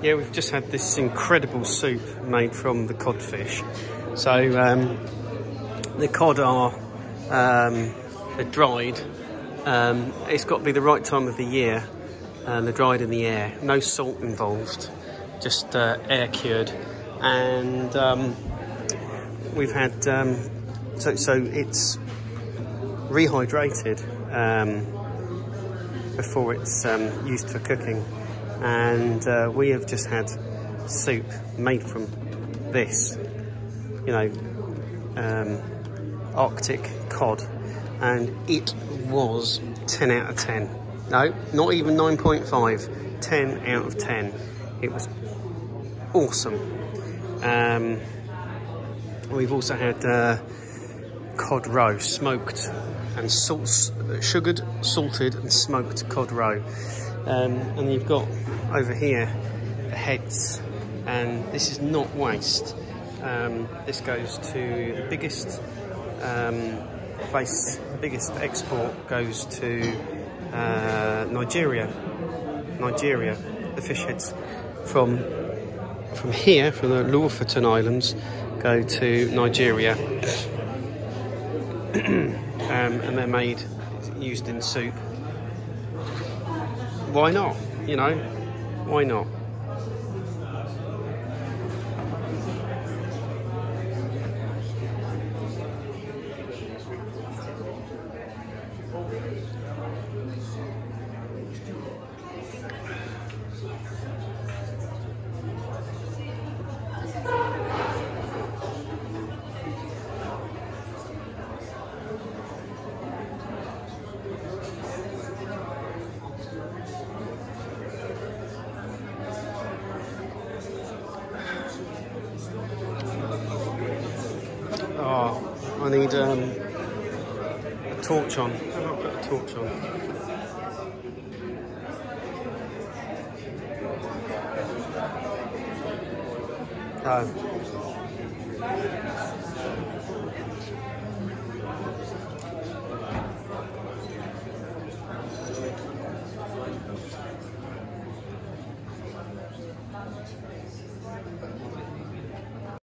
Yeah, we've just had this incredible soup made from the codfish. So um, the cod are um, dried. Um, it's got to be the right time of the year, and they're dried in the air. No salt involved, just uh, air cured, and um, we've had um, so so it's rehydrated um, before it's used for cooking, and uh, we have just had soup made from this, you know, um, Arctic cod, and it was 10 out of 10. No, not even 9.5, 10 out of 10. It was awesome. Um, we've also had uh, cod roe, smoked and salt, sugared, salted and smoked cod roe. Um, and you've got over here the heads, and this is not waste. Um, this goes to the biggest um, place, the biggest export goes to uh, Nigeria. Nigeria, the fish heads from from here, from the Lofoten Islands, go to Nigeria, um, and they're made used in soup. Why not? You know, why not? Oh, I need um, a torch on. About I put a torch on? Oh.